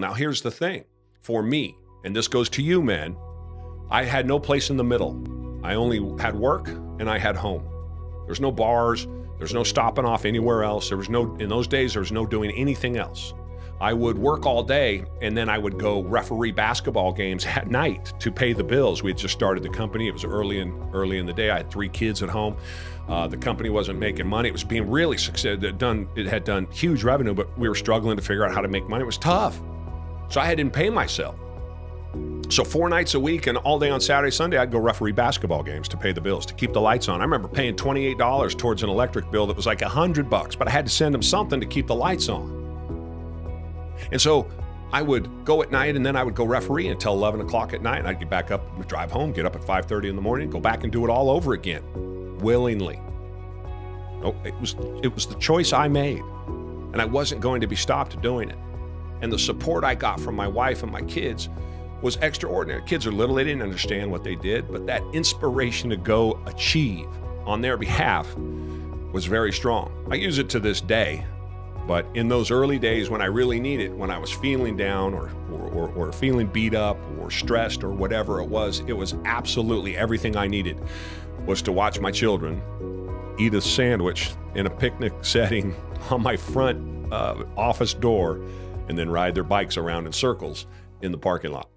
Now, here's the thing for me, and this goes to you, man, I had no place in the middle. I only had work and I had home. There's no bars, there's no stopping off anywhere else. There was no, in those days, there was no doing anything else. I would work all day and then I would go referee basketball games at night to pay the bills. We had just started the company. It was early in early in the day. I had three kids at home. Uh, the company wasn't making money. It was being really success. It done it had done huge revenue, but we were struggling to figure out how to make money. It was tough. So I had to pay myself. So four nights a week and all day on Saturday, Sunday, I'd go referee basketball games to pay the bills, to keep the lights on. I remember paying $28 towards an electric bill that was like 100 bucks, but I had to send them something to keep the lights on. And so I would go at night and then I would go referee until 11 o'clock at night. And I'd get back up, drive home, get up at 5.30 in the morning, go back and do it all over again, willingly. No, it was, it was the choice I made. And I wasn't going to be stopped doing it. And the support I got from my wife and my kids was extraordinary. Kids are little, they didn't understand what they did, but that inspiration to go achieve on their behalf was very strong. I use it to this day, but in those early days when I really needed, when I was feeling down or, or, or, or feeling beat up or stressed or whatever it was, it was absolutely everything I needed was to watch my children eat a sandwich in a picnic setting on my front uh, office door and then ride their bikes around in circles in the parking lot.